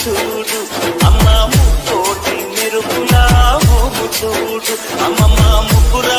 చూడు అమ్మ ముక్కోటి మెరుపులా చూడు అమ్మమ్మ ముగ్గురు